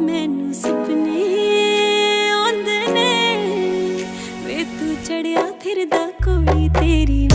ਮੈਨੂੰ ਸੁਪਨੇ ਆਉਂਦੇ ਨੇ। ਵੇ ਤੂੰ ਚੜਿਆ ਫਿਰਦਾ ਕੋਈ ਤੇਰੀ